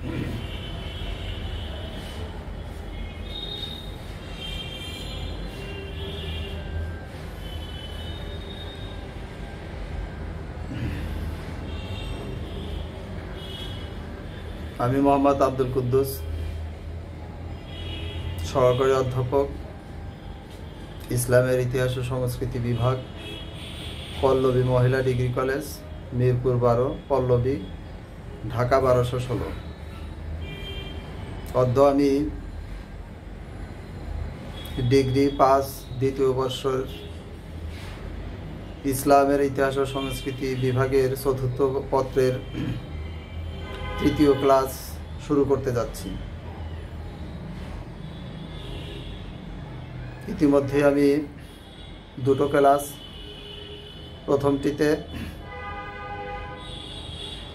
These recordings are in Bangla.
আমি মোহাম্মদ আব্দুল কুদ্দুস, সহকারী অধ্যাপক, ইসলামের ইতিহাস ও সংস্কৃতি বিভাগ, পল্লবী মহিলা ডিগ্রি কলেজ, মিরপুর বারো, পল্লবী, ঢাকা বারোশো ষোলো। অদ্য আমি ডিগ্রি পাস, দ্বিতীয় বর্ষের ইসলামের ইতিহাস ও সংস্কৃতি বিভাগের চতুর্থ পত্রের তৃতীয় ক্লাস শুরু করতে যাচ্ছি। ইতিমধ্যে আমি দুটো ক্লাস, প্রথমটিতে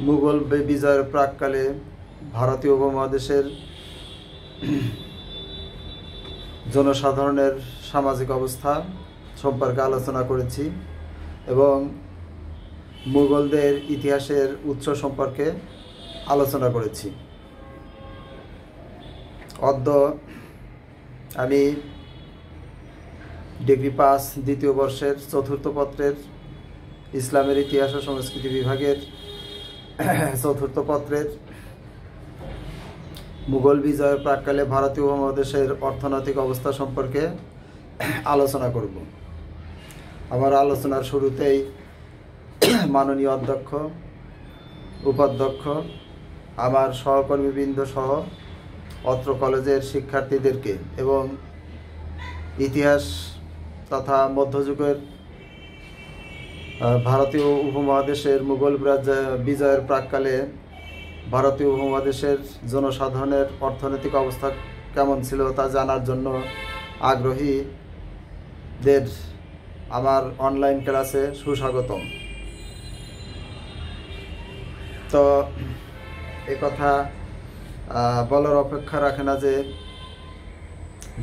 মুঘল বিজয়ের প্রাককালে ভারতীয় উপমহাদেশের জনসাধারণের সামাজিক অবস্থা সম্পর্কে আলোচনা করেছি এবং মুঘলদের ইতিহাসের উৎস সম্পর্কে আলোচনা করেছি। অদ্য আমি ডিগ্রি পাস দ্বিতীয় বর্ষের চতুর্থ পত্রের ইসলামের ইতিহাস ও সংস্কৃতি বিভাগের চতুর্থ পত্রের মুঘল বিজয়ের প্রাককালে ভারতীয় উপমহাদেশের অর্থনৈতিক অবস্থা সম্পর্কে আলোচনা করব। আমার আলোচনার শুরুতেই মাননীয় অধ্যক্ষ, উপাধ্যক্ষ, আমার সহকর্মীবৃন্দ সহ অত্র কলেজের শিক্ষার্থীদেরকে এবং ইতিহাস তথা মধ্যযুগের ভারতীয় উপমহাদেশের মুঘল বিজয়ের প্রাককালে ভারতীয় উপমহাদেশের জনসাধারণের অর্থনৈতিক অবস্থা কেমন ছিল তা জানার জন্য আগ্রহীদের আমার অনলাইন ক্লাসে সুস্বাগতম। তো, এ কথা বলার অপেক্ষা রাখে না যে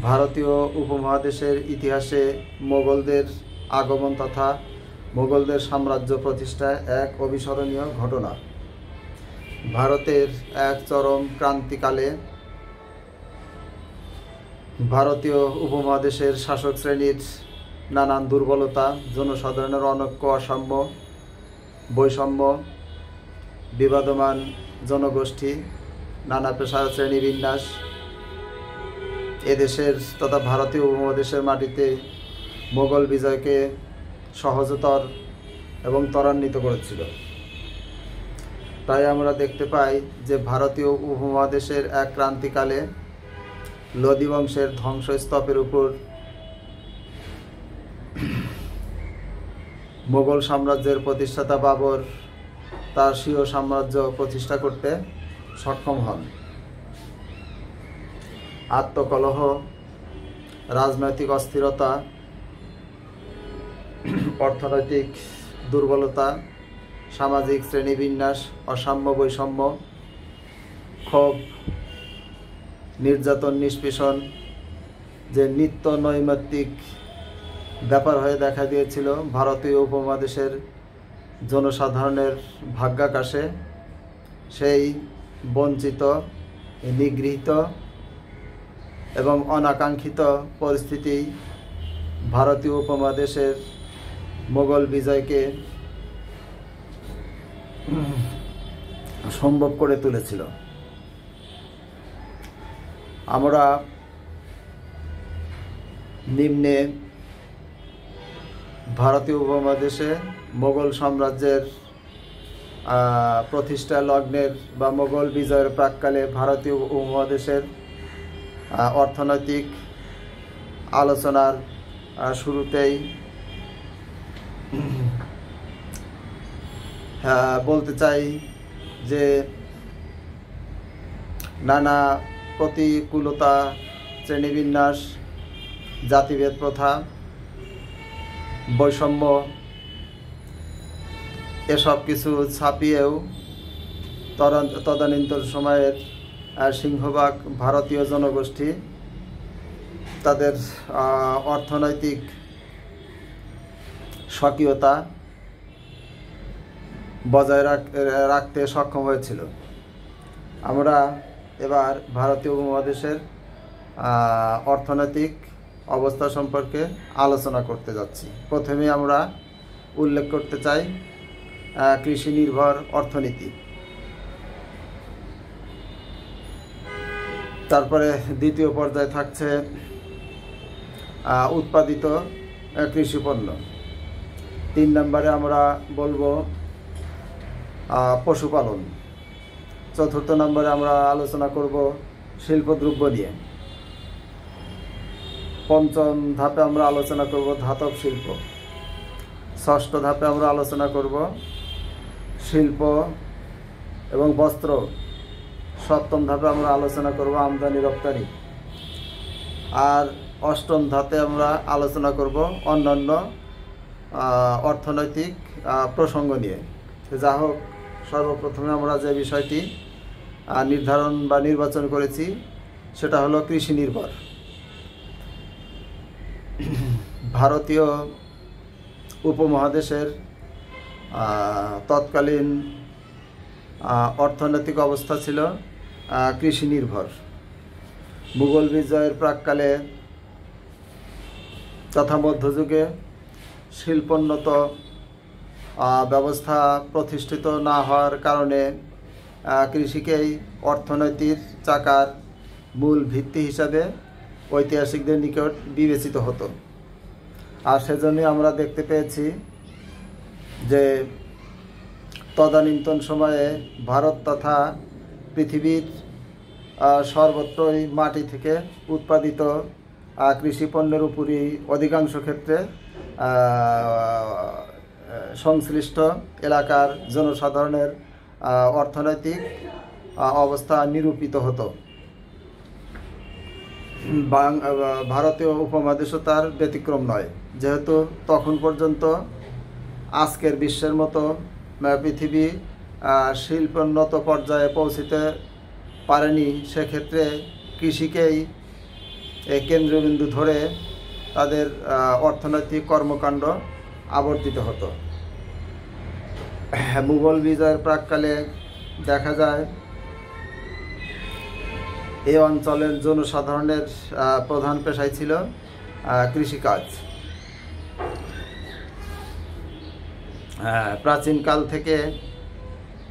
ভারতীয় উপমহাদেশের ইতিহাসে মোগলদের আগমন তথা মোগলদের সাম্রাজ্য প্রতিষ্ঠা এক অবিস্মরণীয় ঘটনা। ভারতের এক চরম ক্রান্তিকালে ভারতীয় উপমহাদেশের শাসক শ্রেণির নানান দুর্বলতা, জনসাধারণের অনৈক্য অসাম্য, বৈষম্য, বিবাদমান জনগোষ্ঠী, নানা পেশার শ্রেণীবিন্যাস এদেশের তথা ভারতীয় উপমহাদেশের মাটিতে মোগল বিজয়কে সহজতর এবং ত্বরান্বিত করেছিল। তাই আমরা দেখতে পাই যে ভারতীয় উপমহাদেশের এক ক্রান্তিকালে লোদি বংশের ধ্বংসস্তূপের উপর মোগল সাম্রাজ্যের প্রতিষ্ঠাতা বাবর তার স্বীয় সাম্রাজ্য প্রতিষ্ঠা করতে সক্ষম হন। আত্মকলহ, রাজনৈতিক অস্থিরতা, অর্থনৈতিক দুর্বলতা সামাজিক শ্রেণীবিন্যাস, অসাম্য বৈষম্য, ক্ষোভ, নির্যাতন, নিষ্পেষণ যে নিত্য নৈমিত্তিক ব্যাপার হয়ে দেখা দিয়েছিল ভারতীয় উপমহাদেশের জনসাধারণের ভাগ্যাকাশে, সেই বঞ্চিত, নিগৃহীত এবং অনাকাঙ্ক্ষিত পরিস্থিতি ভারতীয় উপমহাদেশের মোগল বিজয়কে সম্ভব করে তুলেছিল। আমরা নিম্নে ভারতীয় উপমহাদেশে মোগল সাম্রাজ্যের প্রতিষ্ঠা লগ্নের বা মোগল বিজয়ের প্রাককালে ভারতীয় উপমহাদেশের অর্থনৈতিক আলোচনার শুরুতেই বলতে চাই যে নানা প্রতিকূলতা, শ্রেণীবিন্যাস, জাতিভেদ প্রথা, বৈষম্য, এসব কিছু ছাপিয়েও তদানীন্তন সময়ের সিংহভাগ ভারতীয় জনগোষ্ঠী তাদের অর্থনৈতিক স্বকীয়তা বজায় রাখ- রাখতে সক্ষম হয়েছিল। আমরা এবার ভারতীয় উপমহাদেশের অর্থনৈতিক অবস্থা সম্পর্কে আলোচনা করতে যাচ্ছি। প্রথমে আমরা উল্লেখ করতে চাই কৃষি নির্ভর অর্থনীতি। তারপরে দ্বিতীয় পর্যায়ে থাকছে উৎপাদিত কৃষি পণ্য। তিন নম্বরে আমরা বলব পশুপালন। চতুর্থ নম্বরে আমরা আলোচনা করব শিল্পদ্রব্য নিয়ে। পঞ্চম ধাপে আমরা আলোচনা করব ধাতব শিল্প। ষষ্ঠ ধাপে আমরা আলোচনা করব শিল্প এবং বস্ত্র। সপ্তম ধাপে আমরা আলোচনা করব আমদানি, রপ্তানি। আর অষ্টম ধাপে আমরা আলোচনা করব অন্যান্য অর্থনৈতিক প্রসঙ্গ নিয়ে। যা হোক সর্বপ্রথমে আমরা যে বিষয়টি নির্ধারণ বা নির্বাচন করেছি, সেটা হলো কৃষি নির্ভর। ভারতীয় উপমহাদেশের তৎকালীন অর্থনৈতিক অবস্থা ছিল কৃষি নির্ভর। মুঘল বিজয়ের প্রাককালে তথা মধ্যযুগে শিল্পোন্নত ব্যবস্থা প্রতিষ্ঠিত না হওয়ার কারণে কৃষিকেই অর্থনৈতিক চাকার মূল ভিত্তি হিসাবে ঐতিহাসিকদের নিকট বিবেচিত হতো। আর সেজন্যই আমরা দেখতে পেয়েছি যে তদানীন্তন সময়ে ভারত তথা পৃথিবীর সর্বত্রই মাটি থেকে উৎপাদিত কৃষি পণ্যের উপরই অধিকাংশ ক্ষেত্রে সংশ্লিষ্ট এলাকার জনসাধারণের অর্থনৈতিক অবস্থা নিরূপিত হতো। ভারতীয় উপমহাদেশও তার ব্যতিক্রম নয়। যেহেতু তখন পর্যন্ত আজকের বিশ্বের মতো পৃথিবী শিল্পোন্নত পর্যায়ে পৌঁছতে পারেনি, সেক্ষেত্রে কৃষিকেই কেন্দ্রবিন্দু ধরে তাদের অর্থনৈতিক কর্মকাণ্ড আবর্তিত হতো। মুঘল বিজয়ের প্রাককালে দেখা যায় এই অঞ্চলের জনসাধারণের প্রধান পেশাই ছিল কৃষিকাজ। প্রাচীনকাল থেকে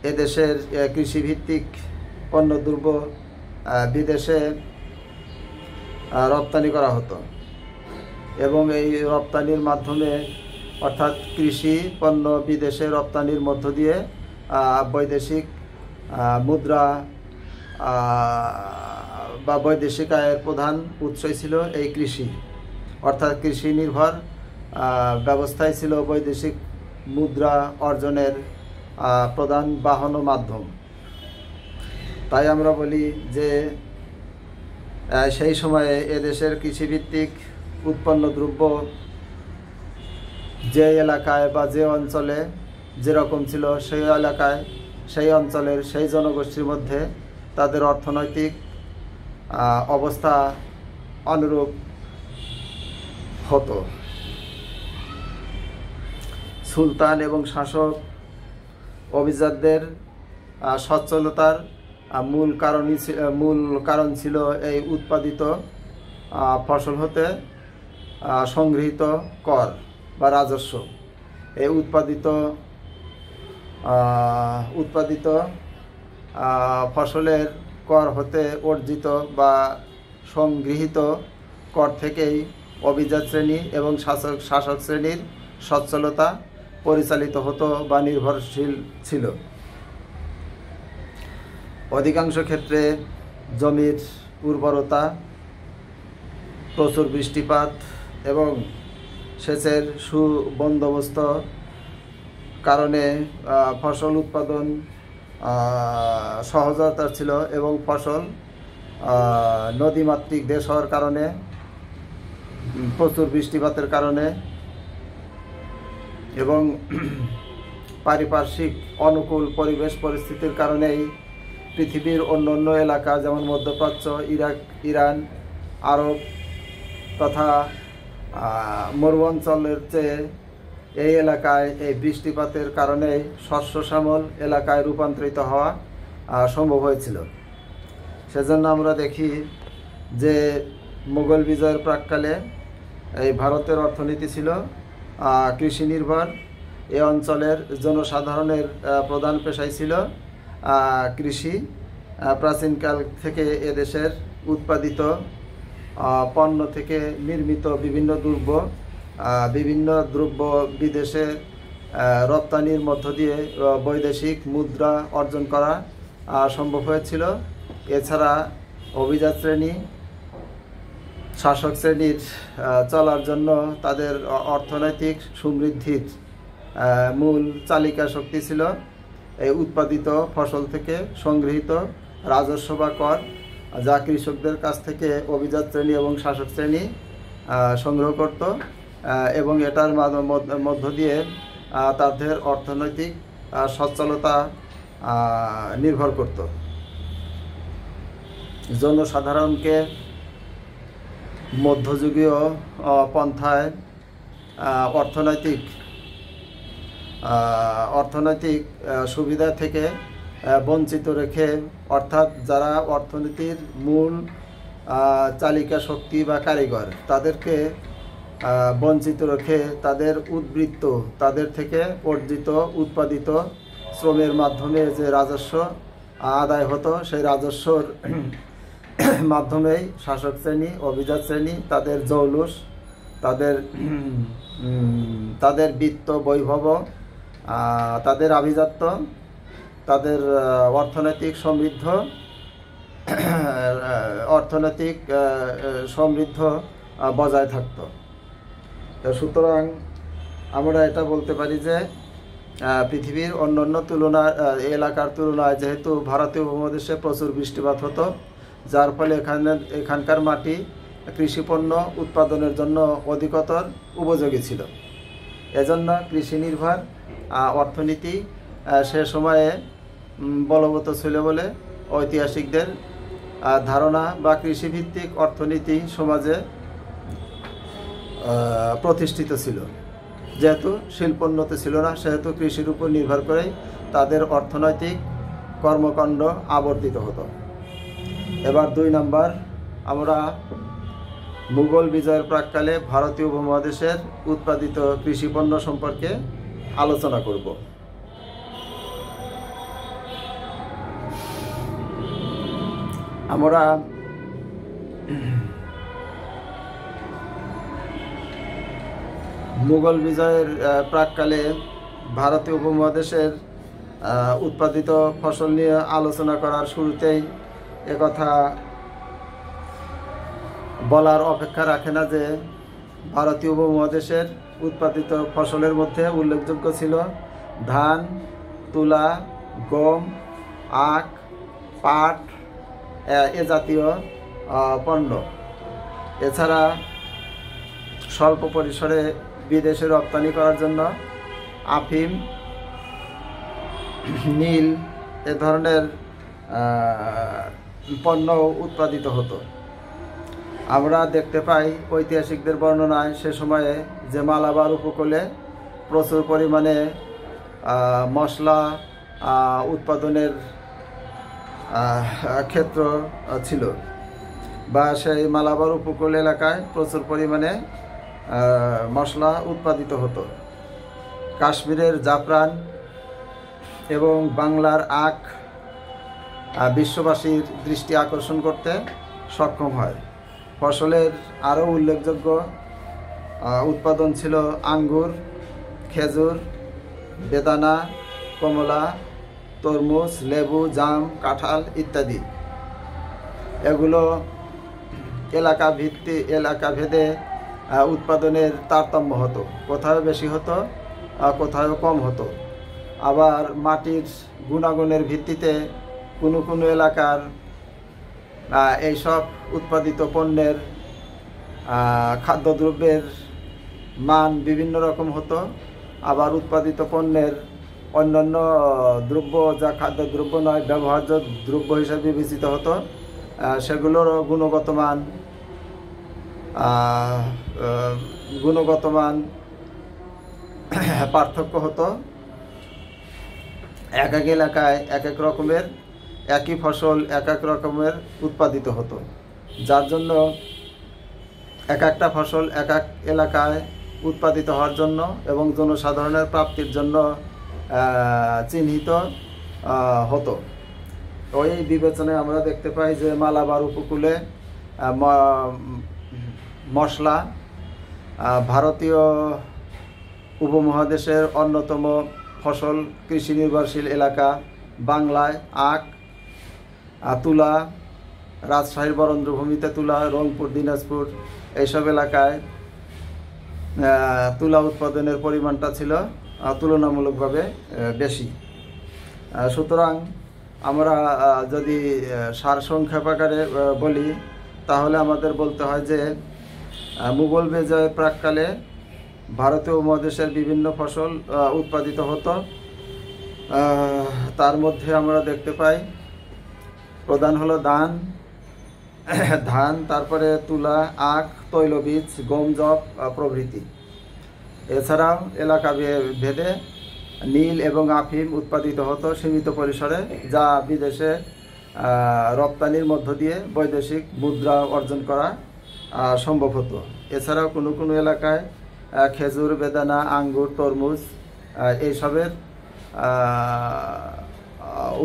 এদেশের কৃষিভিত্তিক পণ্যদ্রব্য আহ, বিদেশে রপ্তানি করা হতো। এবং এই রপ্তানির মাধ্যমে অর্থাৎ কৃষি পণ্য বিদেশে রপ্তানির মধ্য দিয়ে বৈদেশিক মুদ্রা বা বৈদেশিক আয়ের প্রধান উৎসই ছিল এই কৃষি। অর্থাৎ কৃষি নির্ভর আহ, ব্যবস্থাই ছিল বৈদেশিক মুদ্রা অর্জনের প্রধান বাহন মাধ্যম। তাই আমরা বলি যে সেই সময়ে এদেশের কৃষিভিত্তিক উৎপন্ন দ্রব্য যে এলাকায় বা যে অঞ্চলে যেরকম ছিল সেই এলাকায়, সেই অঞ্চলের সেই জনগোষ্ঠীর মধ্যে তাদের অর্থনৈতিক অবস্থা অনুরূপ হতো। সুলতান এবং শাসক অভিজাতদের সচ্ছলতার মূল কারণই মূল কারণ ছিল এই উৎপাদিত ফসল হতে সংগৃহীত কর। বা রাজস্ব। এই উৎপাদিত উৎপাদিত ফসলের কর হতে অর্জিত বা সংগৃহীত কর থেকেই অভিজাত শ্রেণি এবং শাসক শাসক শ্রেণির সচ্ছলতা পরিচালিত হতো বা নির্ভরশীল ছিল। অধিকাংশ ক্ষেত্রে জমির উর্বরতা, প্রচুর বৃষ্টিপাত এবং সেচের সুবন্দোবস্ত কারণে ফসল উৎপাদন আহ, সহজতর ছিল এবং ফসল নদীমাতৃক দেশ হওয়ার কারণে প্রচুর বৃষ্টিপাতের কারণে এবং পারিপার্শ্বিক অনুকূল পরিবেশ পরিস্থিতির কারণেই পৃথিবীর অন্য অন্য এলাকা যেমন মধ্যপ্রাচ্য ইরাক ইরান আরব তথা মরু অঞ্চলের চেয়ে এই এলাকায় এই বৃষ্টিপাতের কারণে শস্য শ্যামল এলাকায় রূপান্তরিত হওয়া সম্ভব হয়েছিল। সেজন্য আমরা দেখি যে মুঘল বিজয়ের প্রাককালে এই ভারতের অর্থনীতি ছিল কৃষি নির্ভর। এই অঞ্চলের জনসাধারণের প্রধান পেশাই ছিল কৃষি। প্রাচীনকাল থেকে এদেশের উৎপাদিত পণ্য থেকে নির্মিত বিভিন্ন দ্রব্য বিভিন্ন দ্রব্য বিদেশে রপ্তানির মধ্য দিয়ে বৈদেশিক মুদ্রা অর্জন করা সম্ভব হয়েছিল। এছাড়া অভিজাত শ্রেণি, শাসক শ্রেণির চলার জন্য তাদের অর্থনৈতিক সমৃদ্ধির মূল চালিকা শক্তি ছিল। এই উৎপাদিত ফসল থেকে সংগৃহীত রাজস্ব বা কর যা কৃষকদের কাছ থেকে অভিজাত শ্রেণি এবং শাসক শ্রেণি সংগ্রহ করত এবং এটার মধ্য- দিয়ে তাদের অর্থনৈতিক সচ্ছলতা নির্ভর করত। জনসাধারণকে মধ্যযুগীয় পন্থায় অর্থনৈতিক অর্থনৈতিক সুবিধা থেকে বঞ্চিত রেখে, অর্থাৎ যারা অর্থনীতির মূল চালিকা শক্তি বা কারিগর, তাদেরকে বঞ্চিত রেখে তাদের উদ্বৃত্ত, তাদের থেকে অর্জিত উৎপাদিত শ্রমের মাধ্যমে যে রাজস্ব আদায় হতো, সেই রাজস্বর মাধ্যমেই শাসক শ্রেণি, অভিজাত শ্রেণি, তাদের জৌলুস, তাদের তাদের বৃত্ত বৈভব তাদের আভিজাত্য তাদের অর্থনৈতিক সমৃদ্ধ অর্থনৈতিক সমৃদ্ধ বজায় থাকতো। সুতরাং আমরা এটা বলতে পারি যে পৃথিবীর অন্যান্য তুলনা এলাকার তুলনায় যেহেতু ভারতীয় উপমহাদেশে প্রচুর বৃষ্টিপাত হতো, যার ফলে এখানে, এখানকার মাটি কৃষিপণ্য উৎপাদনের জন্য অধিকতর উপযোগী ছিল। এজন্য কৃষি নির্ভর অর্থনীতি সে সময়ে বলবৎ ছিল বলে ঐতিহাসিকদের ধারণা বা কৃষিভিত্তিক অর্থনীতি সমাজে প্রতিষ্ঠিত ছিল। যেহেতু শিল্পোন্নত ছিল না, সেহেতু কৃষির উপর নির্ভর করেই তাদের অর্থনৈতিক কর্মকাণ্ড আবর্তিত হতো। এবার দুই নাম্বার, আমরা মুঘল বিজয়ের প্রাককালে ভারতীয় উপমহাদেশের উৎপাদিত কৃষিপণ্য সম্পর্কে আলোচনা করব। আমরা মুঘল বিজয়ের প্রাককালে ভারতীয় উপমহাদেশের উৎপাদিত ফসল নিয়ে আলোচনা করার শুরুতেই একথা বলার অপেক্ষা রাখে না যে ভারতীয় উপমহাদেশের উৎপাদিত ফসলের মধ্যে উল্লেখযোগ্য ছিল ধান, তুলা, গম, আখ, পাট এ জাতীয় পণ্য। এছাড়া স্বল্প পরিসরে বিদেশে রপ্তানি করার জন্য আফিম, নীল, এ ধরনের পণ্য উৎপাদিত হতো। আমরা দেখতে পাই ঐতিহাসিকদের বর্ণনায় সে সময়ে যে মালাবার উপকূলে প্রচুর পরিমাণে মশলা উৎপাদনের ক্ষেত্র ছিল। বা সেই মালাবার উপকূল এলাকায় প্রচুর পরিমাণে মশলা উৎপাদিত হতো। কাশ্মীরের জাফরান এবং বাংলার আখ বিশ্ববাসীর দৃষ্টি আকর্ষণ করতে সক্ষম হয়। ফসলের আরও উল্লেখযোগ্য উৎপাদন ছিল আঙ্গুর, খেজুর, বেদানা, কমলা তরমুজ, লেবু, জাম, কাঁঠাল ইত্যাদি। এগুলো এলাকা ভিত্তি এলাকা ভেদে উৎপাদনের তারতম্য হতো। কোথাও বেশি হতো কোথাও কম হতো। আবার মাটির গুণাগুণের ভিত্তিতে কোনো কোনো এলাকার এইসব উৎপাদিত পণ্যের খাদ্যদ্রব্যের মান বিভিন্ন রকম হতো। আবার উৎপাদিত পণ্যের অন্যান্য দ্রব্য যা খাদ্যদ্রব্য নয় ব্যবহার্য দ্রব্য হিসেবে বিবেচিত হতো আহ, সেগুলোরও গুণগত মান গুণগত মান পার্থক্য হতো। এক এক এলাকায় এক এক রকমের একই ফসল এক এক রকমের উৎপাদিত হতো। যার জন্য এক একটা ফসল এক এক এলাকায় উৎপাদিত হওয়ার জন্য এবং জনসাধারণের প্রাপ্তির জন্য চিহ্নিত হতো। ওই বিবেচনায় আমরা দেখতে পাই যে মালাবার উপকূলে মশলা ভারতীয় উপমহাদেশের অন্যতম ফসল কৃষি নির্ভরশীল এলাকা বাংলায় আখ তুলা, রাজশাহীর বরেন্দ্রভূমিতে তুলা, রংপুর, দিনাজপুর, এইসব এলাকায় তুলা উৎপাদনের পরিমাণটা ছিল তুলনামূলকভাবে বেশি। সুতরাং আমরা যদি সার সারসংক্ষেপ আকারে বলি, তাহলে আমাদের বলতে হয় যে মুঘল বিজয় প্রাককালে ভারতীয় উপমহাদেশের বিভিন্ন ফসল উৎপাদিত হতো। তার মধ্যে আমরা দেখতে পাই, প্রধান হলো ধান ধান, তারপরে তুলা, আখ, তৈলবীজ, গম জব প্রভৃতি। এছাড়াও এলাকা ভেদে নীল এবং আফিম উৎপাদিত হতো সীমিত পরিসরে, যা বিদেশে রপ্তানির মধ্য দিয়ে বৈদেশিক মুদ্রা অর্জন করা সম্ভব হতো। এছাড়াও কোনো কোনো এলাকায় খেজুর, বেদানা, আঙ্গুর, তরমুজ এইসবের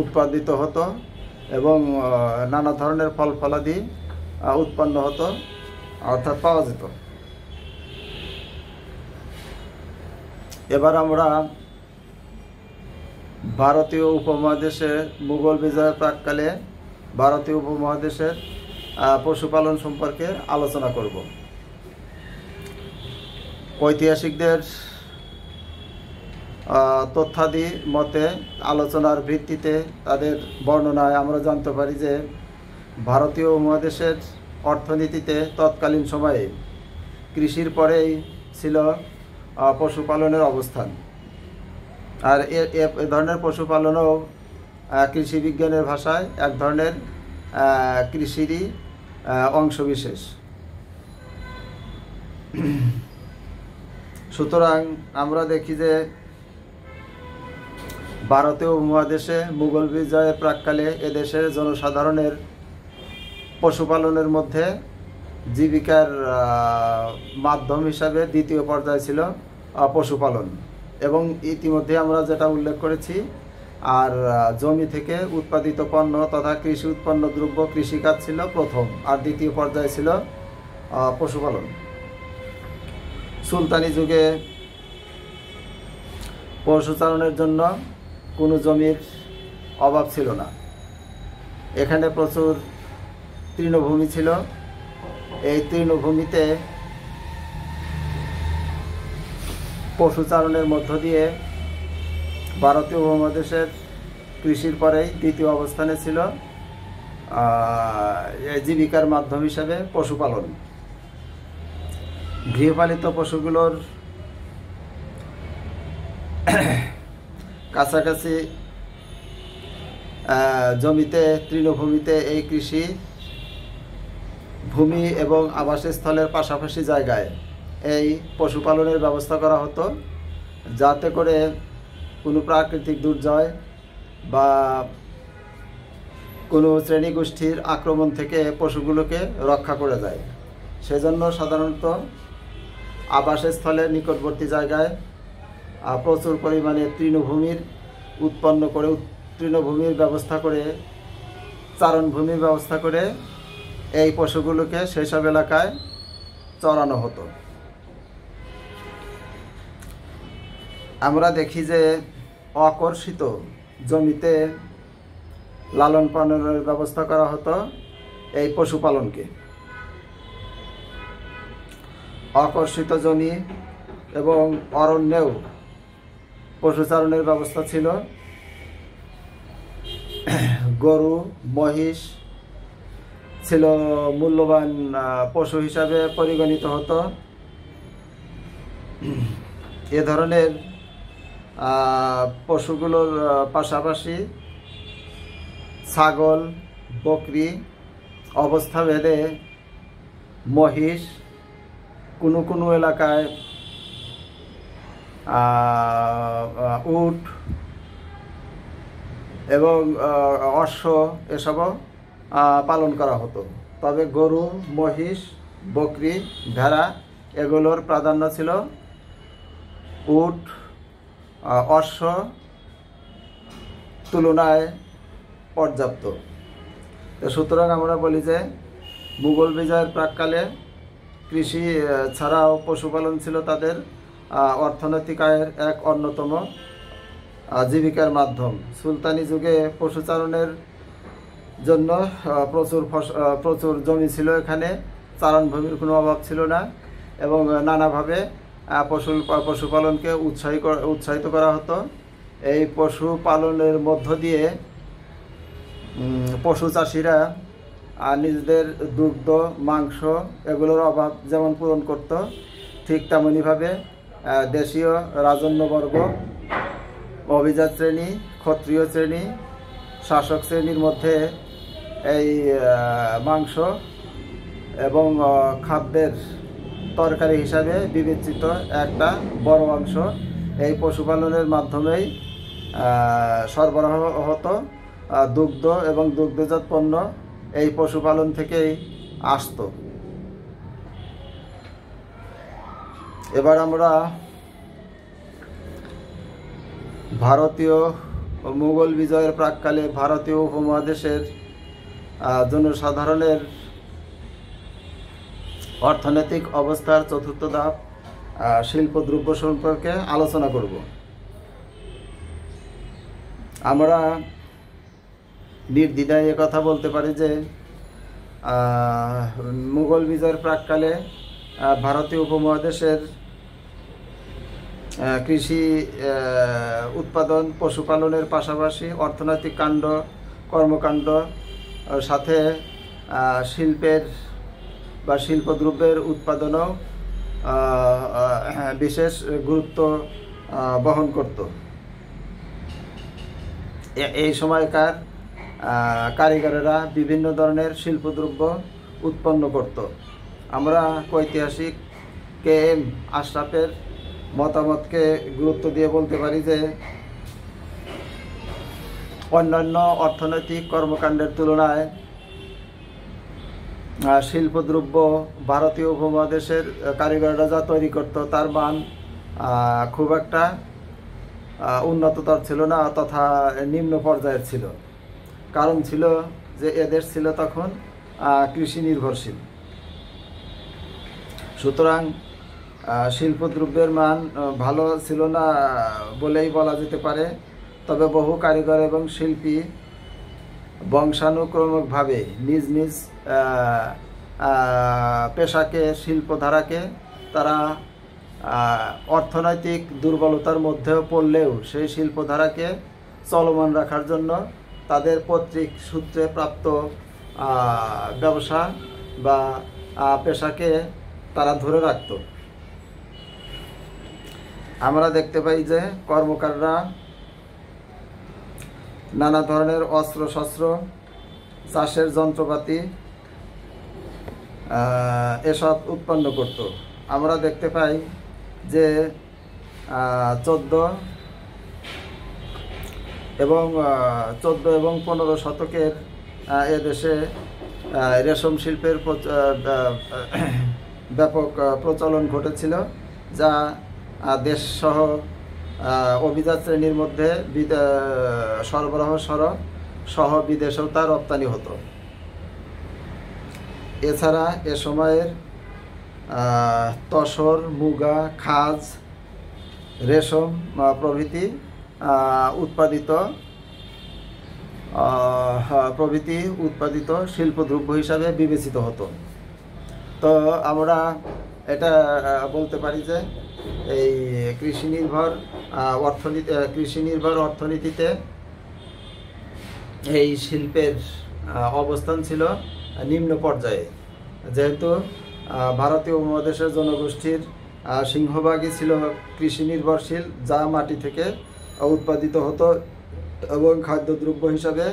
উৎপাদিত হতো এবং নানা ধরনের ফল ফলাদি উৎপন্ন হতো, অর্থাৎ পাওয়া যেত। এবার আমরা ভারতীয় উপমহাদেশে মুঘল বিজয়ের প্রাককালে ভারতীয় উপমহাদেশের পশুপালন সম্পর্কে আলোচনা করব। ঐতিহাসিকদের তথ্যাদি মতে আলোচনার ভিত্তিতে তাদের বর্ণনায় আমরা জানতে পারি যে ভারতীয় উপমহাদেশের অর্থনীতিতে তৎকালীন সময়ে কৃষির পরেই ছিল পশুপালনের অবস্থান। আর এ ধরনের পশুপালনও আহ, কৃষি বিজ্ঞানের ভাষায় এক ধরনের কৃষিরই অংশবিশেষ সুতরাং আমরা দেখি যে ভারতীয় উপমহাদেশে মুঘল বিজয়ের প্রাককালে এদেশের জনসাধারণের পশুপালনের মধ্যে জীবিকার মাধ্যম হিসাবে দ্বিতীয় পর্যায়ে ছিল পশুপালন। এবং ইতিমধ্যে আমরা যেটা উল্লেখ করেছি, আর জমি থেকে উৎপাদিত পণ্য তথা কৃষি উৎপন্ন দ্রব্য কৃষিকাজ ছিল প্রথম, আর দ্বিতীয় পর্যায়ে ছিল পশুপালন। সুলতানি যুগে পশুচারণের জন্য কোনো জমির অভাব ছিল না। এখানে প্রচুর তৃণভূমি ছিল। এই তৃণভূমিতে পশুচারণের মধ্য দিয়ে ভারতীয় উপমহাদেশের কৃষির পরেই দ্বিতীয় অবস্থানে ছিল জীবিকার মাধ্যম হিসাবে পশুপালন। গৃহপালিত পশুগুলোর কাছাকাছি জমিতে, তৃণভূমিতে এই কৃষি ভূমি এবং আবাসস্থলের পাশাপাশি জায়গায় এই পশুপালনের ব্যবস্থা করা হতো, যাতে করে কোনো প্রাকৃতিক দুর্জয় বা কোনো শ্রেণীগোষ্ঠীর আক্রমণ থেকে পশুগুলোকে রক্ষা করে যায় সেজন্য সাধারণত আবাসস্থলের নিকটবর্তী জায়গায় প্রচুর পরিমাণে তৃণভূমির উৎপন্ন করে, তৃণভূমির ব্যবস্থা করে চারণভূমির ব্যবস্থা করে এই পশুগুলোকে সেসব এলাকায় চড়ানো হতো। আমরা দেখি যে অকর্ষিত জমিতে লালন পালনের ব্যবস্থা করা হতো এই পশুপালনকে। অকর্ষিত জমি এবং অরণ্যেও পশুচারণের ব্যবস্থা ছিল। গরু, মহিষ ছিল মূল্যবান পশু হিসাবে পরিগণিত হতো। এ ধরনের পশুগুলোর পাশাপাশি ছাগল, বকরি, অবস্থা ভেদে মহিষ, কোনো কোনো এলাকায় উট এবং অশ্ব এসবও পালন করা হতো। তবে গরু, মহিষ, বকরি, ভেড়া এগুলোর প্রাধান্য ছিল উট অশ্ব তুলনায় পর্যাপ্ত। তো সুতরাং আমরা বলি যে মুঘল বিজয়ের প্রাককালে কৃষি ছাড়াও পশুপালন ছিল তাদের অর্থনৈতিক আয়ের এক অন্যতম জীবিকার মাধ্যম। সুলতানি যুগে পশুচারণের জন্য প্রচুর প্রচুর জমি ছিল এখানে। চারণভূমির কোনো অভাব ছিল না এবং নানাভাবে পশু, পশুপালনকে উৎসাহী উৎসাহিত করা হতো। এই পশুপালনের মধ্য দিয়ে পশু চাষিরা নিজেদের দুগ্ধ, মাংস এগুলোর অভাব যেমন পূরণ করত, ঠিক তেমনইভাবে দেশীয় রাজন্যবর্গ, অভিজাত শ্রেণি, ক্ষত্রিয় শ্রেণি, শাসক শ্রেণির মধ্যে এই মাংস এবং খাদ্যের তরকারি হিসাবে বিবেচিত একটা বড় অংশ। এই পশুপালনের মাধ্যমেই সরবরাহ হতো দুগ্ধ এবং দুগ্ধজাত পণ্য এই পশুপালন থেকেই আসতো। এবার আমরা ভারতীয় মুঘল বিজয়ের প্রাককালে ভারতীয় উপমহাদেশের জনসাধারণের অর্থনৈতিক অবস্থার চতুর্থ ধাপ আহ, শিল্পদ্রব্য সম্পর্কে আলোচনা করব। আমরা নির্দ্বিধায় কথা বলতে পারি যে মুঘল বিজয়ের প্রাককালে ভারতীয় উপমহাদেশের কৃষি উৎপাদন পশুপালনের পাশাপাশি অর্থনৈতিক কাণ্ড কর্মকাণ্ড সাথে শিল্পের বা শিল্পদ্রব্যের উৎপাদনও বিশেষ গুরুত্ব বহন করত। এই সময়কার কারিগরেরা বিভিন্ন ধরনের শিল্পদ্রব্য উৎপন্ন করত। আমরা ঐতিহাসিক কে এম আশরাফের মতামতকে গুরুত্ব দিয়ে বলতে পারি যে, অন্যান্য অর্থনৈতিক কর্মকাণ্ডের তুলনায় শিল্পদ্রব্য ভারতীয় উপমহাদেশের কারিগররা যা তৈরি করত তার মান খুব একটা উন্নততর ছিল না তথা নিম্ন পর্যায়ের ছিল। কারণ ছিল যে এদেশ ছিল তখন কৃষি নির্ভরশীল। সুতরাং শিল্পদ্রব্যের মান ভালো ছিল না বলেই বলা যেতে পারে। তবে বহু কারিগর এবং শিল্পী বংশানুক্রমিকভাবে নিজ নিজ পেশাকে, শিল্পধারাকে তারা অর্থনৈতিক দুর্বলতার মধ্যেও পড়লেও সেই শিল্পধারাকে চলমান রাখার জন্য তাদের পৈতৃক সূত্রে প্রাপ্ত ব্যবসা বা পেশাকে তারা ধরে রাখত। আমরা দেখতে পাই যে কর্মকাররা নানা ধরনের অস্ত্র শস্ত্র চাষের যন্ত্রপাতি এসব উৎপন্ন করত। আমরা দেখতে পাই যে চোদ্দ এবং চোদ্দ এবং পনেরো শতকের এদেশে রেশম শিল্পের ব্যাপক প্রচলন ঘটেছিল, যা দেশসহ অভিজাত শ্রেণির মধ্যে সরবরাহ সর সহ বিদেশেও তা রপ্তানি হতো। এছাড়া এ সময়ের তসর, মুগা, খাজ, রেশম প্রভৃতি উৎপাদিত প্রভৃতি উৎপাদিত শিল্পদ্রব্য হিসাবে বিবেচিত হতো। তো আমরা এটা বলতে পারি যে এই কৃষি নির্ভর অর্থনীতি কৃষি নির্ভর অর্থনীতিতে এই শিল্পের অবস্থান ছিল। নিম্ন পর্যায়ে। যেহেতু ভারতীয় উপমহাদেশের জনগোষ্ঠীর সিংহভাগই ছিল কৃষি নির্ভরশীল, যা মাটি থেকে উৎপাদিত হতো এবং খাদ্যদ্রব্য হিসাবে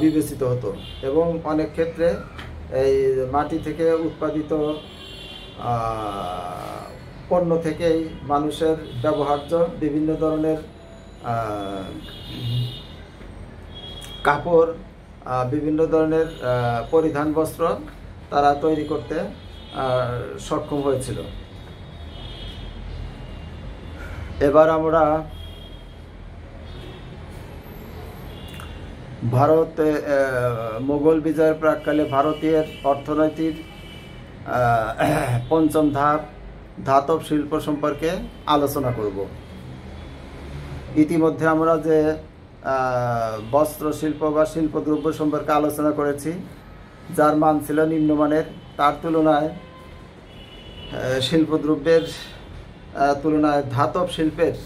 বিবেচিত হতো। এবং অনেক ক্ষেত্রে এই মাটি থেকে উৎপাদিত পণ্য থেকেই মানুষের ব্যবহার্য বিভিন্ন ধরনের কাপড় বিভিন্ন ধরনের পরিধান বস্ত্র তারা তৈরি করতে সক্ষম হয়েছিল। এবার আমরা ভারতে মোগল বিজয়ের প্রাককালে ভারতীয় অর্থনৈতিক পঞ্চম ধাপ, ধাতব শিল্প সম্পর্কে আলোচনা করব। ইতিমধ্যে আমরা যে বস্ত্র, শিল্প বা শিল্পদ্রব্য সম্পর্কে আলোচনা করেছি। যার মান ছিল নিম্নমানের। তার তুলনায় শিল্পদ্রব্যের তুলনায় ধাতব শিল্পের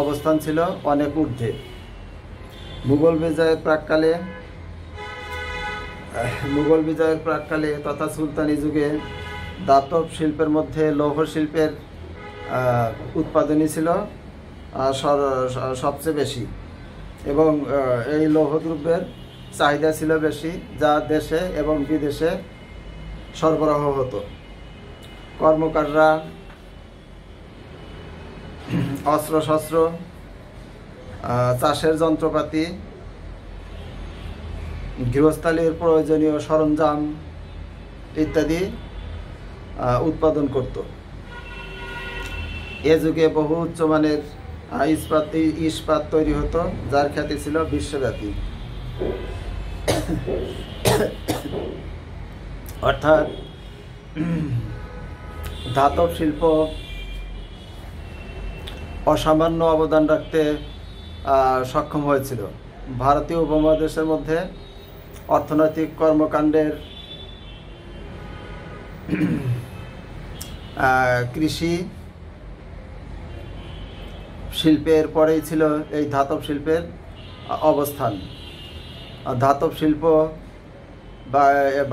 অবস্থান ছিল অনেক ঊর্ধ্বে। মুঘল বিজয়ের প্রাককালে মুঘল বিজয়ের প্রাককালে তথা সুলতানি যুগে দাতব শিল্পের মধ্যে লৌহ শিল্পের উৎপাদনই ছিল। সবচেয়ে বেশি। এবং এই লৌহদ্রব্যের চাহিদা ছিল বেশি, যা দেশে এবং বিদেশে সরবরাহ হতো। কর্মকাররা অস্ত্রশস্ত্র চাষের যন্ত্রপাতি, গৃহস্থালির প্রয়োজনীয় সরঞ্জাম ইত্যাদি উৎপাদন করত। এ যুগে বহু উচ্চমানের ইস্পাত ইস্পাত তৈরি হতো, যার খ্যাতি ছিল বিশ্বব্যাপী। অর্থাৎ, ধাতব শিল্প অসামান্য অবদান রাখতে সক্ষম হয়েছিল। ভারতীয় উপমহাদেশের মধ্যে অর্থনৈতিক কর্মকাণ্ডের কৃষি শিল্পের পরেই ছিল এই ধাতব শিল্পের অবস্থান। ধাতব শিল্প বা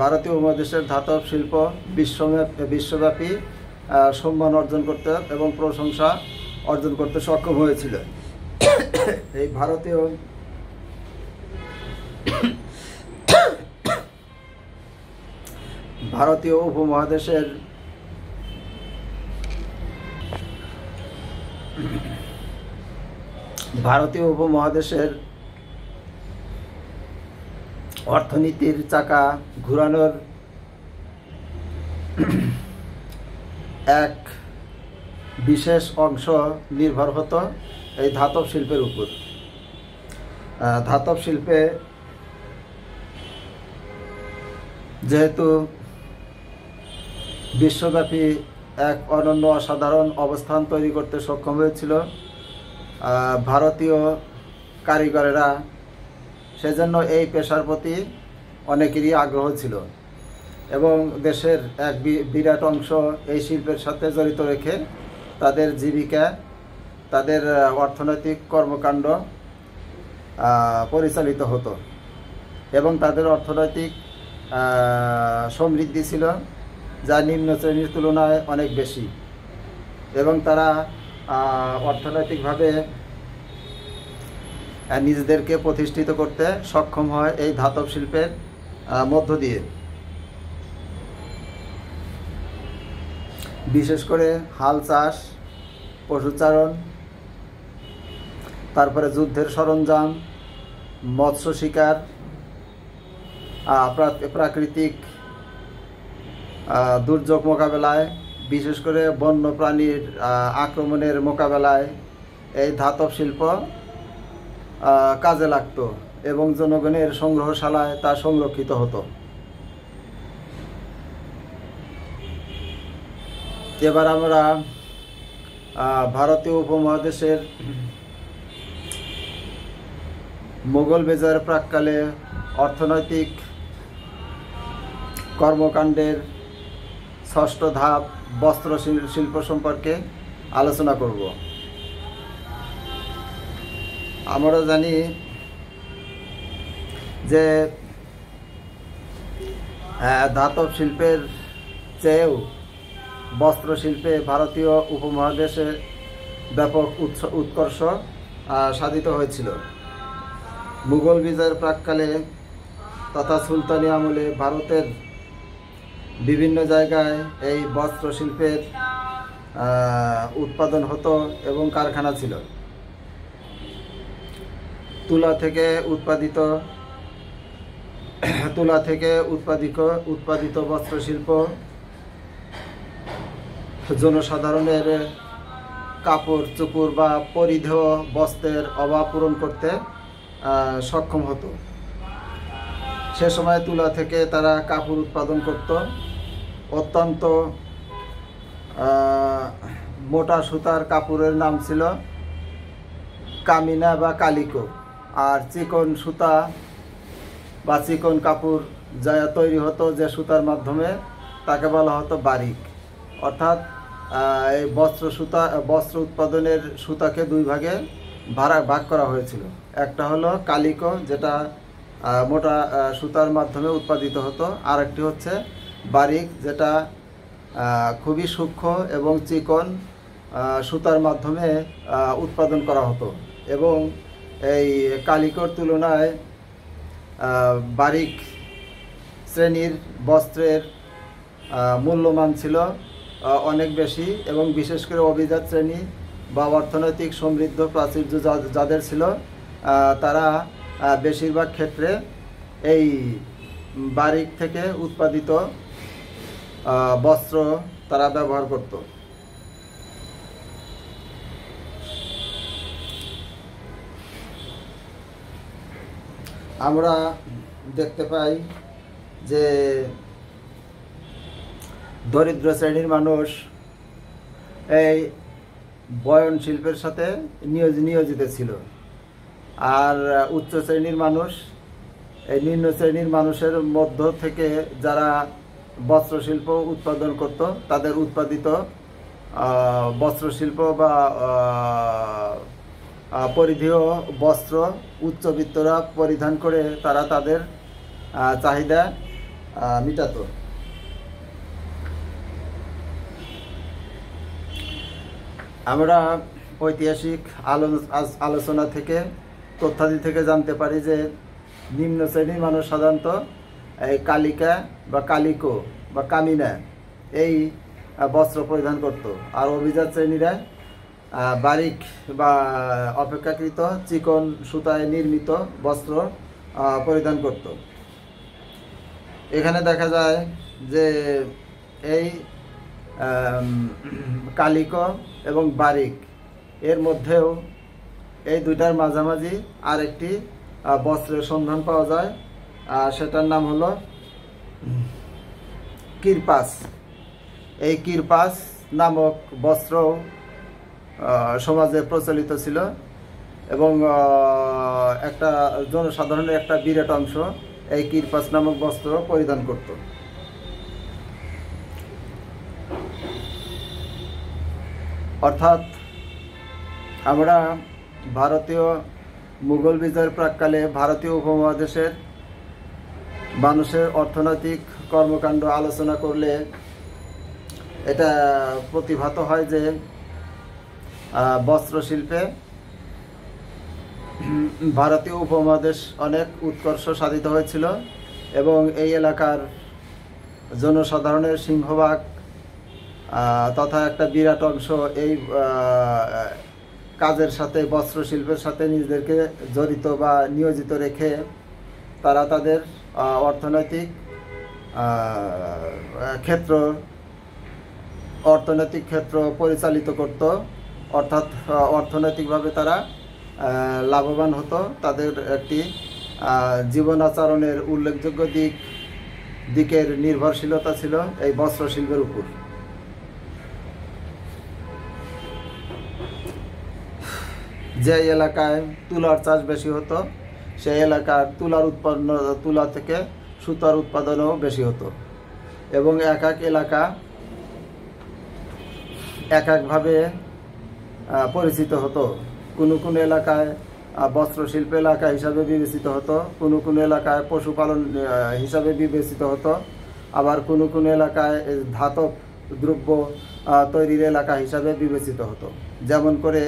ভারতীয় উপমহাদেশের ধাতব শিল্প বিশ্বব্যাপী বিশ্বব্যাপী সম্মান অর্জন করতে এবং প্রশংসা অর্জন করতে সক্ষম হয়েছিল। এই ভারতীয় ভারতীয় উপমহাদেশের ভারতীয় উপমহাদেশের অর্থনীতির চাকা ঘুরানোর এক বিশেষ অংশ নির্ভর হতো এই ধাতব শিল্পের উপর। ধাতব শিল্পে যেহেতু বিশ্বব্যাপী এক অনন্য অসাধারণ অবস্থান তৈরি করতে সক্ষম হয়েছিল ভারতীয় কারিগরেরা সেজন্য এই পেশার প্রতি অনেকেরই আগ্রহ ছিল এবং দেশের এক বিরাট অংশ এই শিল্পের সাথে জড়িত রেখে তাদের জীবিকা, তাদের অর্থনৈতিক কর্মকাণ্ড পরিচালিত হতো এবং তাদের অর্থনৈতিক সমৃদ্ধি ছিল, যা নিম্ন শ্রেণির তুলনায় অনেক বেশি এবং তারা অর্থনৈতিকভাবে নিজেদেরকে প্রতিষ্ঠিত করতে সক্ষম হয় এই ধাতব শিল্পের মধ্য দিয়ে। বিশেষ করে হাল চাষ, পশুচারণ, তারপরে যুদ্ধের সরঞ্জাম, মৎস্য শিকার প্রাকৃতিক দুর্যোগ মোকাবেলায় বিশেষ করে বন্য প্রাণীর আক্রমণের মোকাবেলায় এই ধাতব শিল্প কাজে লাগতো এবং জনগণের সংগ্রহশালায় তা সংরক্ষিত হতো। এবার আমরা ভারতীয় উপমহাদেশের মোগল বিজয়ের প্রাককালে অর্থনৈতিক কর্মকাণ্ডের ষষ্ঠ ধাপ বস্ত্র শিল- শিল্প সম্পর্কে আলোচনা করব। আমরা জানি যে ধাতব শিল্পের চেয়েও বস্ত্র শিল্পে ভারতীয় উপমহাদেশে ব্যাপক উৎকর্ষ সাধিত হয়েছিল। মুঘল বিজয়ের প্রাককালে তথা সুলতানি আমলে ভারতের বিভিন্ন জায়গায় এই বস্ত্র শিল্পের উৎপাদন হতো এবং কারখানা ছিল। তুলা থেকে উৎপাদিত, তুলা থেকে উৎপাদিত উৎপাদিত বস্ত্রশিল্প জনসাধারণের কাপড় চুপুর বা পরিধেয় বস্ত্রের অভাব পূরণ করতে সক্ষম হতো। সে সময় তুলা থেকে তারা কাপড় উৎপাদন করত। অত্যন্ত মোটা সুতার কাপড়ের নাম ছিল কামিনা বা কালিকো। আর চিকন সুতা বা চিকন কাপড় যা তৈরি হতো যে সুতার মাধ্যমে, তাকে বলা হতো বারিক। অর্থাৎ এই বস্ত্র সুতা, বস্ত্র উৎপাদনের সুতাকে দুই ভাগে ভাড়া, ভাগ করা হয়েছিল। একটা হলো কালিকো, যেটা মোটা সুতার মাধ্যমে উৎপাদিত হতো। আর একটি হচ্ছে বারিক, যেটা খুবই সূক্ষ্ম এবং চিকন সুতার মাধ্যমে উৎপাদন করা হতো এবং এই কালিকর তুলনায় বারিক শ্রেণির বস্ত্রের মূল্যমান ছিল অনেক বেশি এবং বিশেষ করে অভিজাত শ্রেণি বা অর্থনৈতিক সমৃদ্ধ প্রাচুর্য যাদের ছিল তারা বেশিরভাগ ক্ষেত্রে এই বারিক থেকে উৎপাদিত বস্ত্র তারা ব্যবহার করত। আমরা দেখতে পাই যে দরিদ্র শ্রেণির মানুষ এই বয়ন শিল্পের সাথে নিয়োজ, নিয়োজিত ছিল। আর উচ্চ শ্রেণির মানুষ, এই নিম্ন শ্রেণির মানুষের মধ্য থেকে যারা বস্ত্রশিল্প উৎপাদন করত, তাদের উৎপাদিত বস্ত্রশিল্প বা পরিধেয় বস্ত্র উচ্চবিত্তরা পরিধান করে তারা তাদের চাহিদা মিটাতো। আমরা ঐতিহাসিক আলো- আলোচনা থেকে, তথ্যাদি থেকে জানতে পারি যে নিম্ন শ্রেণির মানুষ সাধারণত এই কালিকা বা কালিকো বা কামিনা এই বস্ত্র পরিধান করত। আর অভিজাত শ্রেণীরা বারিক বা অপেক্ষাকৃত চিকন সুতায় নির্মিত বস্ত্র পরিধান করত। এখানে দেখা যায় যে এই কালিক এবং বারিক, এর মধ্যেও এই দুইটার মাঝামাঝি আরেকটি বস্ত্রের সন্ধান পাওয়া যায়। আর সেটার নাম হলো কিরপাস। এই কিরপাস নামক বস্ত্র সমাজে প্রচলিত ছিল এবং একটা জনসাধারণের একটা বিরাট অংশ এই কিরপাস নামক বস্ত্র পরিধান করত। অর্থাৎ আমরা ভারতীয় মুঘল বিজয়ের প্রাককালে ভারতীয় উপমহাদেশের মানুষের অর্থনৈতিক কর্মকাণ্ড আলোচনা করলে এটা প্রতিভাত হয় যে বস্ত্রশিল্পে ভারতীয় উপমহাদেশ অনেক উৎকর্ষ সাধিত হয়েছিল এবং এই এলাকার জনসাধারণের সিংহভাগ তথা একটা বিরাট অংশ এই কাজের সাথে, বস্ত্রশিল্পের সাথে নিজেদেরকে জড়িত বা নিয়োজিত রেখে তারা তাদের অর্থনৈতিক ক্ষেত্র অর্থনৈতিক ক্ষেত্র পরিচালিত করত। অর্থাৎ অর্থনৈতিকভাবে তারা লাভবান হতো। তাদের একটি জীবন আচরণের উল্লেখযোগ্য দিক, দিকের নির্ভরশীলতা ছিল এই বস্ত্র শিল্পের উপর। যে এলাকায় তুলার চাষ বেশি হতো সেই এলাকার তুলার উৎপন্ন তুলা থেকে সুতার উৎপাদনও বেশি হতো। এবং এক এক এলাকা এক একভাবে পরিচিত হতো। কোনো কোনো এলাকায় আহ, বস্ত্রশিল্প এলাকা হিসাবে বিবেচিত হতো। কোনো কোনো এলাকায় পশুপালন হিসাবে বিবেচিত হতো। আবার কোনো কোনো এলাকায় ধাতব দ্রব্য তৈরির এলাকা হিসাবে বিবেচিত হতো। যেমন করে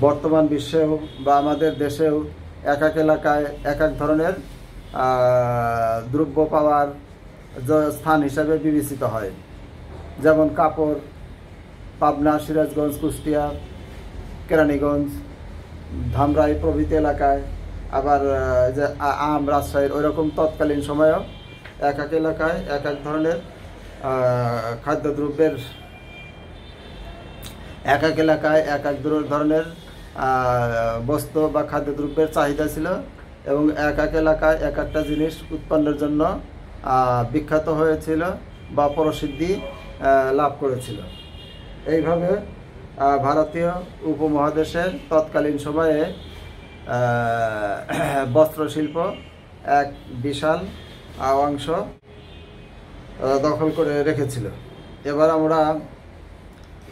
বর্তমান বিশ্বেও বা আমাদের দেশেও এক এক এলাকায় এক এক ধরনের দ্রব্য পাওয়ার স্থান হিসাবে বিবেচিত হয়। যেমন কাপড়, পাবনা, সিরাজগঞ্জ, কুষ্টিয়া, কেরানীগঞ্জ, ধামরাই প্রভৃতি এলাকায়, আবার যে আম, রাজশাহীর ওইরকম তৎকালীন সময়েও এক এক এলাকায় এক এক ধরনের খাদ্যদ্রব্যের এক এক এলাকায় এক এক ধর- ধরনের আহ, বস্তু বা খাদ্যদ্রব্যের চাহিদা ছিল এবং এক এক এলাকায় এক একটা জিনিস উৎপন্নের জন্য বিখ্যাত হয়েছিল বা প্রসিদ্ধি লাভ করেছিল। এইভাবে ভারতীয় উপমহাদেশের তৎকালীন সময়ে বস্ত্রশিল্প এক বিশাল অংশ দখল করে রেখেছিল। এবার আমরা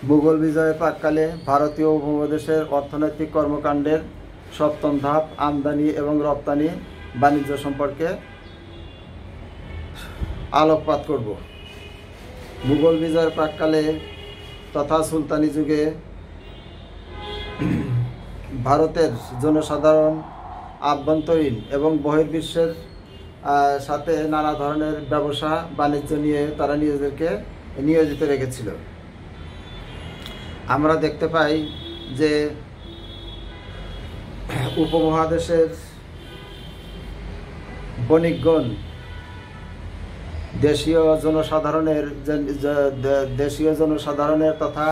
মুঘল বিজয়ের প্রাককালে ভারতীয় উপমহাদেশের অর্থনৈতিক কর্মকাণ্ডের সপ্তম ধাপ, আমদানি এবং রপ্তানি বাণিজ্য সম্পর্কে আলোকপাত করব। মুঘল বিজয়ের প্রাককালে তথা সুলতানি যুগে ভারতের জনসাধারণ আভ্যন্তরীণ এবং বহির্বিশ্বের সাথে নানা ধরনের ব্যবসা বাণিজ্য নিয়ে তারা নিজেদেরকে নিয়োজিত রেখেছিল। আমরা দেখতে পাই যে উপমহাদেশের বণিকগণ দেশীয় জনসাধারণের দেশীয় জনসাধারণের তথা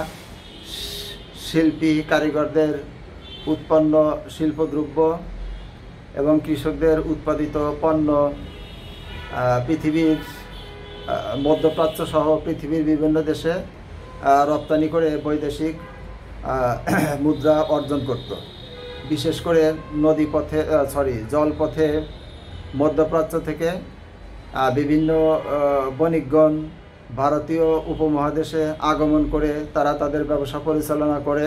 শিল্পী কারিগরদের উৎপন্ন শিল্পদ্রব্য এবং কৃষকদের উৎপাদিত পণ্য পৃথিবীর মধ্যপ্রাচ্য সহ পৃথিবীর বিভিন্ন দেশে রপ্তানি করে বৈদেশিক মুদ্রা অর্জন করত। বিশেষ করে নদীপথে সরি জলপথে মধ্যপ্রাচ্য থেকে বিভিন্ন বণিকগণ ভারতীয় উপমহাদেশে আগমন করে তারা তাদের ব্যবসা পরিচালনা করে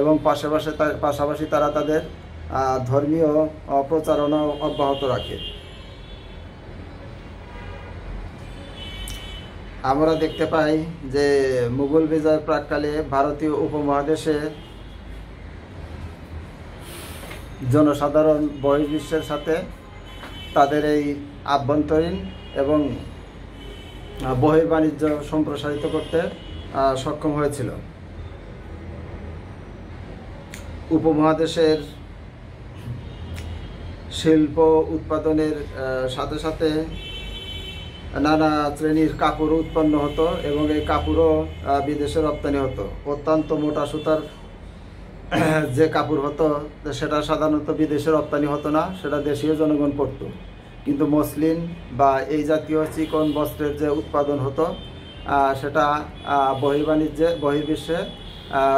এবং পাশাপাশি পাশাপাশি তারা তাদের ধর্মীয় প্রচারণা অব্যাহত রাখে। আমরা দেখতে পাই যে মুঘল বিজয়ের প্রাককালে ভারতীয় উপমহাদেশে জনসাধারণ বহির্বিশ্বের সাথে তাদের এই আভ্যন্তরীণ এবং বহির্বাণিজ্য সম্প্রসারিত করতে সক্ষম হয়েছিল। উপমহাদেশের শিল্প উৎপাদনের সাথে সাথে নানা শ্রেণির কাপড় উৎপন্ন হতো এবং এই কাপড়ও বিদেশে রপ্তানি হতো। অত্যন্ত মোটা সুতার, যে কাপড় হতো, সেটা সাধারণত বিদেশে রপ্তানি হতো না, সেটা দেশীয় জনগণ পরতো। কিন্তু মসলিন বা এই জাতীয় চিকন বস্ত্রের যে উৎপাদন হতো সেটা বহির্বাণিজ্যে, বহির্বিশ্বে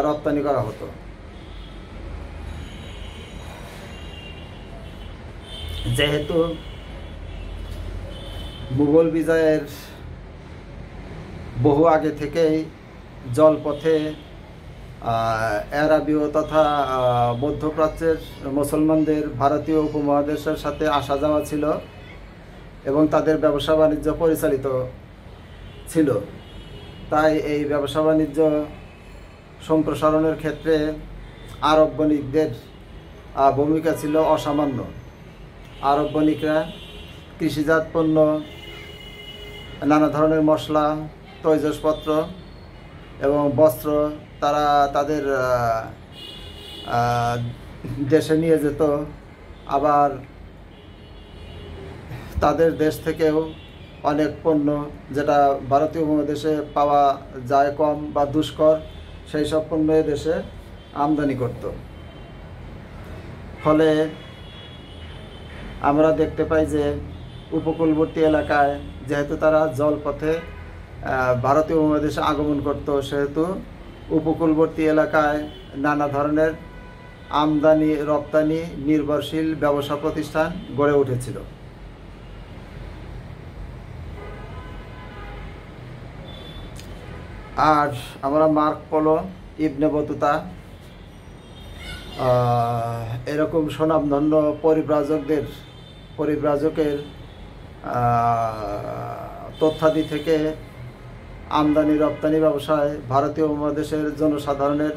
রপ্তানি করা হতো। যেহেতু মুঘল বিজয়ের বহু আগে থেকেই জলপথে আহ, আরাবীয় তথা মধ্যপ্রাচ্যের মুসলমানদের ভারতীয় উপমহাদেশের সাথে আসা যাওয়া ছিল এবং তাদের ব্যবসা বাণিজ্য পরিচালিত ছিল। তাই এই ব্যবসা বাণিজ্য সম্প্রসারণের ক্ষেত্রে আরব বণিকদের ভূমিকা ছিল অসামান্য। আরব বণিকরা কৃষিজাত পণ্য নানা ধরনের মশলা তৈজসপত্র এবং বস্ত্র তারা তাদের দেশে নিয়ে যেত। আবার তাদের দেশ থেকেও অনেক পণ্য যেটা ভারতীয় উপমহাদেশে পাওয়া যায় কম বা দুষ্কর, সেই সব পণ্য দেশে আমদানি করত। ফলে আমরা দেখতে পাই যে উপকূলবর্তী এলাকায় যেহেতু তারা জলপথে ভারতীয় উপমহাদেশে আগমন করত, সেহেতু উপকূলবর্তী এলাকায় নানা ধরনের আমদানি, রপ্তানি, নির্ভরশীল ব্যবসা প্রতিষ্ঠান গড়ে উঠেছিল। আর আমরা মার্ক পলো, ইবনে বতুতা এরকম সুনামধন্য পরিব্রাজকদের, পরিব্রাজকের তথ্যাদি থেকে আমদানি রপ্তানি ব্যবসায় ভারতীয় উপমহাদেশের জনসাধারণের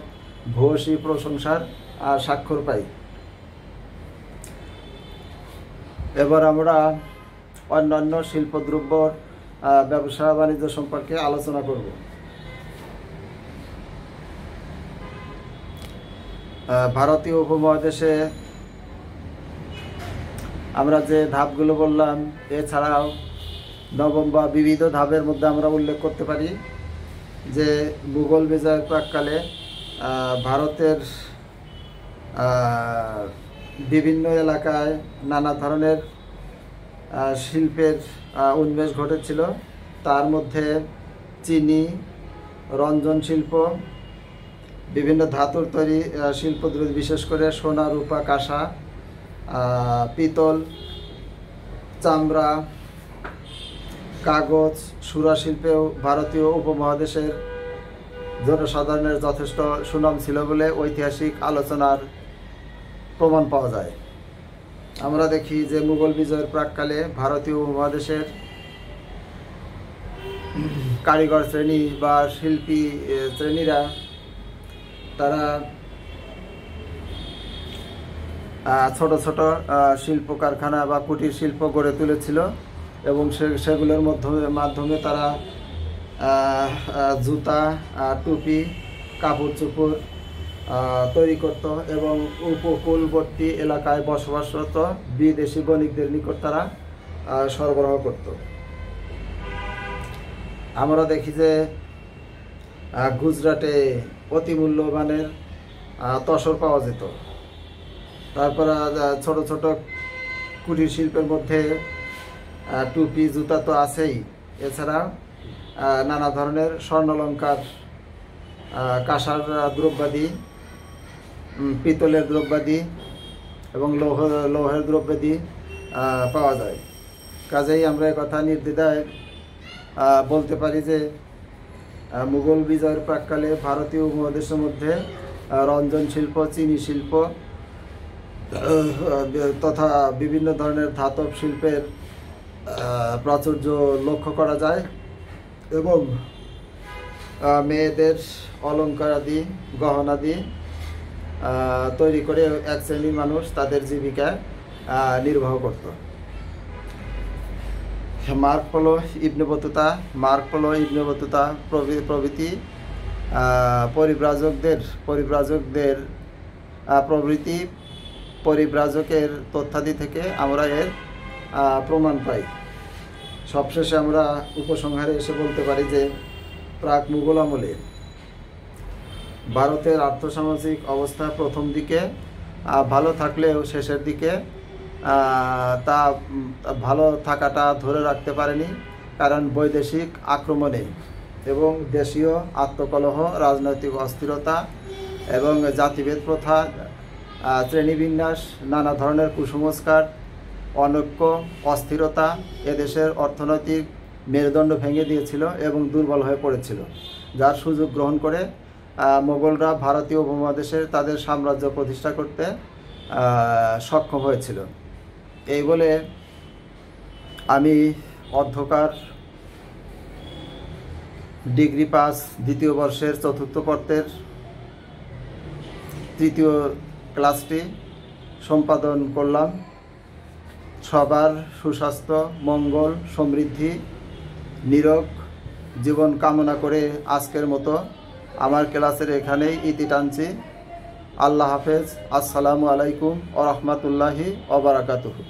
ভূয়সী প্রশংসার স্বাক্ষর পাই। এবার আমরা অন্যান্য শিল্পদ্রব্যর আহ, ব্যবসা বাণিজ্য সম্পর্কে আলোচনা করব। ভারতীয় উপমহাদেশে আমরা যে ধাপগুলো বললাম, এছাড়াও নবম বা বিবিধ ধাপের মধ্যে আমরা উল্লেখ করতে পারি যে মুঘল বিজয়ের প্রাককালে ভারতের বিভিন্ন এলাকায় নানা ধরনের শিল্পের উন্মেষ ঘটেছিল। তার মধ্যে চিনি, রঞ্জন শিল্প, বিভিন্ন ধাতুর তৈরি শিল্প বিশেষ করে সোনা, রূপা, কাঁসা পিতল, চামড়া, কাগজ, সুরা শিল্পেও ভারতীয় উপমহাদেশের জনসাধারণের যথেষ্ট সুনাম ছিল বলে ঐতিহাসিক আলোচনার প্রমাণ পাওয়া যায়। আমরা দেখি যে মুঘল বিজয়ের প্রাককালে ভারতীয় উপমহাদেশের কারিগর শ্রেণি বা শিল্পী শ্রেণীরা তারা ছোট ছোট শিল্প কারখানা বা কুটির শিল্প গড়ে তুলেছিল এবং সে সেগুলোর মাধ্যমে মাধ্যমে তারা জুতা টুপি কাপড় চোপড় তৈরি করত এবং উপকূলবর্তী এলাকায় বসবাসরত বিদেশি বণিকদের নিকট তারা সরবরাহ করত। আমরা দেখি যে গুজরাটে অতি মূল্যমানের আহ, তসর পাওয়া যেত। তারপর ছোট ছোট কুটির শিল্পের মধ্যে টুপি, জুতা তো আছেই। এছাড়া নানা ধরনের স্বর্ণালঙ্কার কাঁসার দ্রব্যাদি পিতলের দ্রব্যাদি এবং লৌহ, লৌহের দ্রব্যাদি পাওয়া যায়। কাজেই আমরা কথা নির্দ্বিধায় বলতে পারি যে মুঘল বিজয়ের প্রাককালে ভারতীয় উপমহাদেশের মধ্যে রঞ্জন শিল্প, চিনি শিল্প তথা বিভিন্ন ধরনের ধাতব শিল্পের প্রাচুর্য লক্ষ্য করা যায় এবং মেয়েদের অলঙ্কারাদি, গহনাদি তৈরি করে এক শ্রেণির মানুষ তাদের জীবিকা নির্বাহ করত। মার্ক পলো, ইবনে মার্ক পলো, ইবনে প্রভৃতি পরিব্রাজকদের পরিব্রাজকদের প্রভৃতি পরিব্রাজকের তথ্যাদি থেকে আমরা এর প্রমাণ পাই। সবশেষে আমরা উপসংহারে এসে বলতে পারি যে প্রাক মুঘল আমলে ভারতের আর্থসামাজিক অবস্থা প্রথম দিকে ভালো থাকলেও শেষের দিকে তা ভালো থাকাটা ধরে রাখতে পারেনি কারণ বৈদেশিক আক্রমণে এবং দেশীয় আত্মকলহ, রাজনৈতিক অস্থিরতা এবং জাতিভেদ প্রথা শ্রেণীবিন্যাস, নানা ধরনের কুসংস্কার, অনৈক্য, অস্থিরতা এদেশের অর্থনৈতিক মেরুদণ্ড ভেঙে দিয়েছিল এবং দুর্বল হয়ে পড়েছিল, যার সুযোগ গ্রহণ করে মোগলরা ভারতীয় উপমহাদেশের তাদের সাম্রাজ্য প্রতিষ্ঠা করতে সক্ষম হয়েছিল। এই বলে আমি অধ্যকার ডিগ্রি পাস দ্বিতীয় বর্ষের চতুর্থ পত্রের তৃতীয় ক্লাসটি সম্পাদন করলাম। সবার সুস্বাস্থ্য, মঙ্গল, সমৃদ্ধি, নিরোগ জীবন কামনা করে আজকের মতো আমার ক্লাসের এখানেই ইতি টানছি। আল্লাহ হাফেজ। আসসালামু আলাইকুম ও রহমতুল্লাহি ওবরাকাতুহু